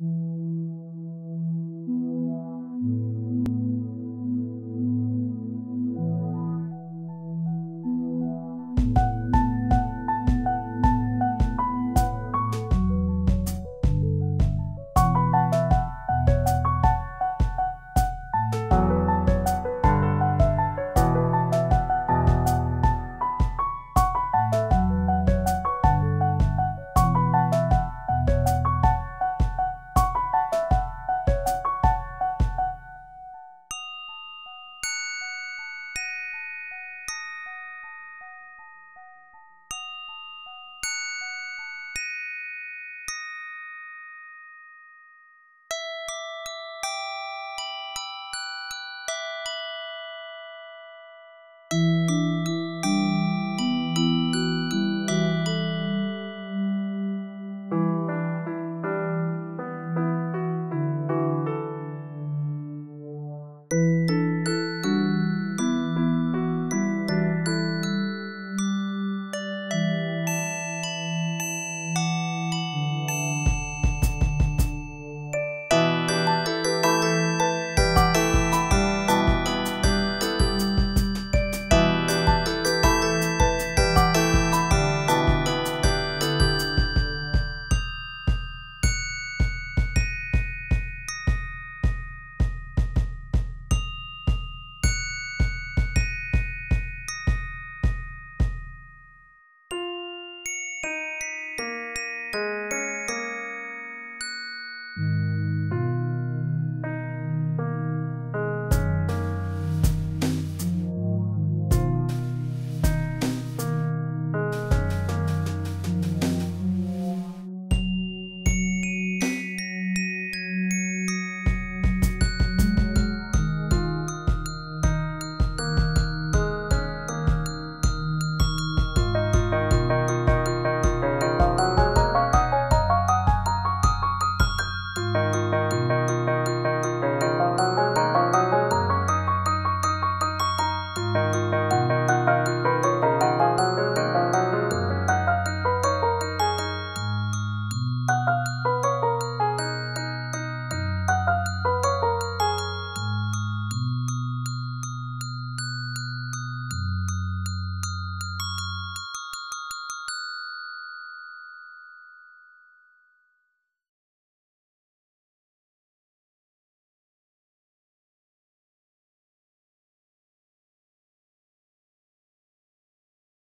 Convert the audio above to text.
you